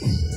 Mm-hmm.